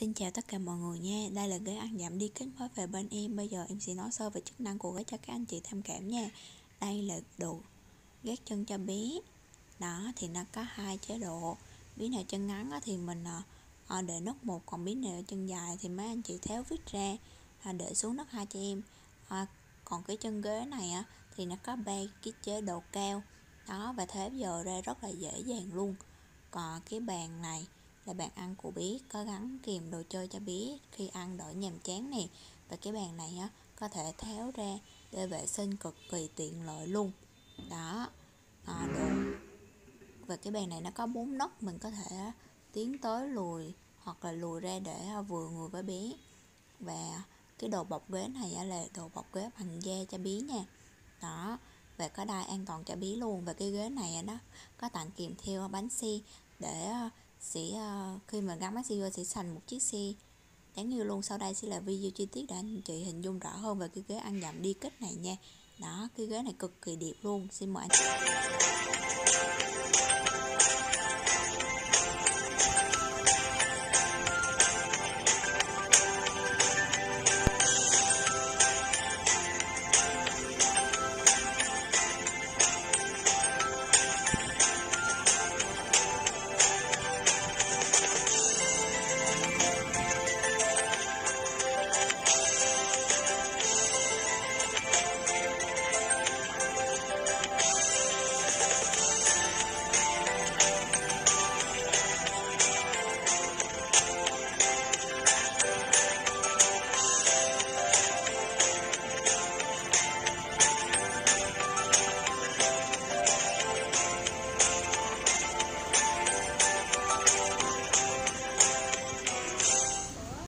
Xin chào tất cả mọi người nha, đây là ghế ăn giảm đi kết mới về bên em. Bây giờ em sẽ nói sơ về chức năng của ghế cho các anh chị tham khảo nha. Đây là đồ gác chân cho bé. Đó thì nó có hai chế độ. Bé nào chân ngắn thì mình ờ, ờ, để nút một Còn bé nào chân dài thì mấy anh chị tháo vít ra ờ, để xuống nút hai cho em. Còn cái chân ghế này thì nó có ba cái chế độ cao. Đó và tháo giờ ra rất là dễ dàng luôn. Còn cái bàn này là bàn ăn của bé có gắn kèm đồ chơi cho bé khi ăn đỡ nhàm chán nè. Và cái bàn này á có thể tháo ra để vệ sinh cực kỳ tiện lợi luôn. Đó à, đồ. Và cái bàn này nó có bốn nấc mình có thể tiến tới lùi hoặc là lùi ra để à, vừa người với bé và cái đồ bọc ghế này là đồ bọc ghế bằng da cho bé nha. Đó và có đai an toàn cho bé luôn. Và cái ghế này nó có tặng kèm theo bánh xe để à, sẽ uh, khi mà gắn maxi sẽ thành một chiếc xe. Đáng yêu luôn sau đây sẽ là video chi tiết để anh chị hình dung rõ hơn về cái ghế ăn dặm đi kích này nha. Đó cái ghế này cực kỳ đẹp luôn. Xin mời anh.